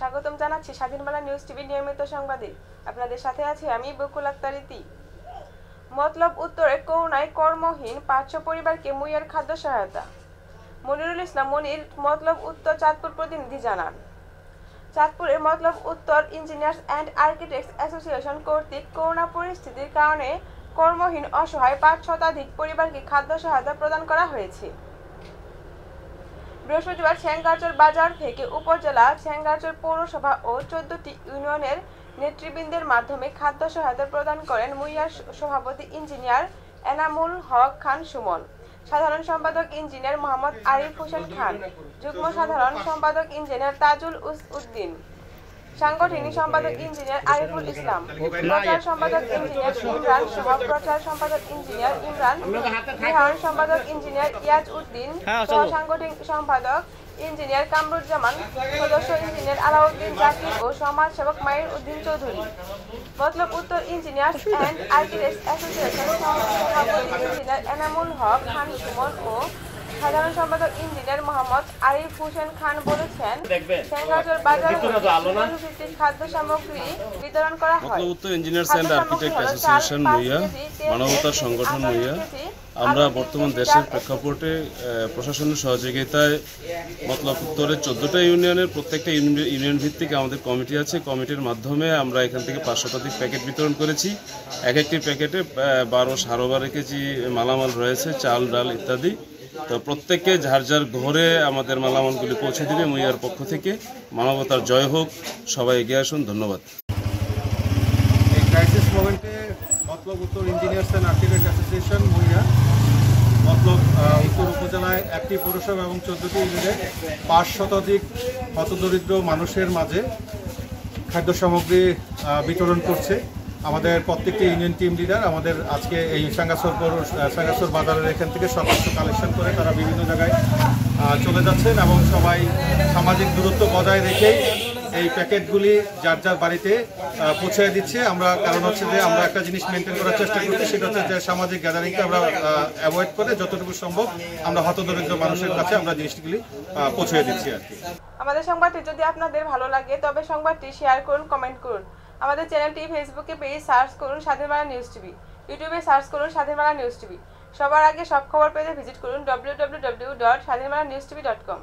Bangla news TV নিয়মিত সাংবাদিক আপনাদের সাথে আছি আমি বকুল আক্তার ইতি। মতলব উত্তরে করুণায় কর্মহীন পাঁচশো পরিবারকে মুইয়ের খাদ্য সহায়তা। মনিরুল ইসলাম মনির মতলব উত্তর চাঁদপুর প্রতিনিধি জানান। চাঁদপুরের Matlab Uttar engineers and architects association কর্তৃক করোনা পরিস্থিতির কারণে কর্মহীন অসহায় পাঁচ শতাধিক পরিবারকে খাদ্য সহায়তা প্রদান করা হয়েছে। বৃহস্পতিবার শ্যাংগাচর বাজার থেকে উপজেলা ছেঙ্গাচর পৌরসভা ও চোদ্দটি ইউনিয়নের নেতৃবৃন্দের মাধ্যমে খাদ্য সহায়তা প্রদান করেন মুইয়ার সভাপতি ইঞ্জিনিয়ার এনামুল হক খান সুমন। সাধারণ সম্পাদক ইঞ্জিনিয়ার মোহাম্মদ আরিফ হোসেন খান। যুগ্ম সাধারণ সম্পাদক ইঞ্জিনিয়ার তাজুল উদ্দিন। সাংগঠনিক সম্পাদক ইঞ্জিনিয়ার আরিফুল ইসলাম প্রচার সম্পাদক ইঞ্জিনিয়ার ইমরান সহ প্রচার সম্পাদক ইঞ্জিনিয়ার ইমরান বিহার সম্পাদক ইঞ্জিনিয়ার ইয়াজ উদ্দিন সহ সাংগঠনিক সম্পাদক ইঞ্জিনিয়ার কামরুজ্জামান সদস্য ইঞ্জিনিয়ার আলাউদ্দিন জাকির ও সমাজ সেবক মাইর Uddin Chowdhury. Matlab Uttar engineers and architects association সভাপতি ইঞ্জিনিয়ার এনামুল হক খান সুমন ও সাধারণ সম্পাদক ইঞ্জিনিয়ার মোহাম্মদ আরিফ হোসেন খান বলেছেন সেঙ্গাচর বাজার ভিত্তিক খাদ্য সামগ্রী বিতরণ করা হয়। উত্তর ইঞ্জিনিয়ার্স অ্যান্ড আর্কিটেক্ট অ্যাসোসিয়েশন মুইয়া মানবতার সংগঠন মুইয়া। আমরা বর্তমান দেশের প্রেক্ষাপটে প্রশাসনের সহযোগিতায় মতলব উত্তরের চোদ্দোটা ইউনিয়নের প্রত্যেকটা ইউনি- ইউনিয়ন ভিত্তিক আমাদের কমিটি আছে। কমিটির মাধ্যমে আমরা এখান থেকে পাঁচ শতাধিক প্যাকেট বিতরণ করেছি। এক একটি প্যাকেটে বারো সাড়ে বারো কেজি মালামাল রয়েছে চাল ডাল ইত্যাদি। তো প্রত্যেককে যার যার ঘরে আমাদের মালামালগুলি পৌঁছে দিবে মুইয়ার পক্ষ থেকে। মানবতার জয় হোক, সবাই এগিয়ে আসুন, ধন্যবাদ। এই মতলব উত্তর উত্তর উপজেলায় একটি পৌরসভা এবং চোদ্দটি ইউনিটে পাঁচ শতাধিক হতদরিদ্র মানুষের মাঝে খাদ্য সামগ্রী বিতরণ করছে। আমাদের প্রত্যেকটি ইউনিয়ন টিম লিডার আমাদের আজকে এই সাঙ্গাসর সাঙ্গাসর বাজারের এখান থেকে সব কিছু কালেকশন করে তারা বিভিন্ন জায়গায় চলে যাচ্ছেন এবং সবাই সামাজিক দূরত্ব বজায় রেখেই এই প্যাকেটগুলি যার যার বাড়িতে পৌঁছে দিচ্ছে। আমরা, কারণ হচ্ছে যে আমরা একটা জিনিস মেনটেন করার চেষ্টা করছি, সেটা হচ্ছে যে সামাজিক গ্যাদারিংকে আমরা অ্যাভয়েড করে যতটুকু সম্ভব আমরা হতদরিদ্র মানুষের কাছে আমরা জিনিসগুলি পৌঁছে দিচ্ছি আর কি। আমাদের সংবাদটি যদি আপনাদের ভালো লাগে, তবে সংবাদটি শেয়ার করুন কমেন্ট করুন। আমাদের চ্যানেলটি ফেসবুকে পেজ সার্চ করুন স্বাধীন বাংলা নিউজ টিভি, ইউটিউবে সার্চ করুন স্বাধীন বাংলা নিউজ টিভি। সবার আগে সব খবর পেতে ভিজিট করুন W W W dot Swadhin Bangla news TV dot com